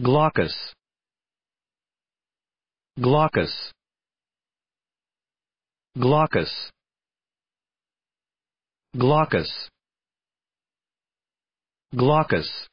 glaucus. Glaucus. Glaucus. Glaucus. Glaucus.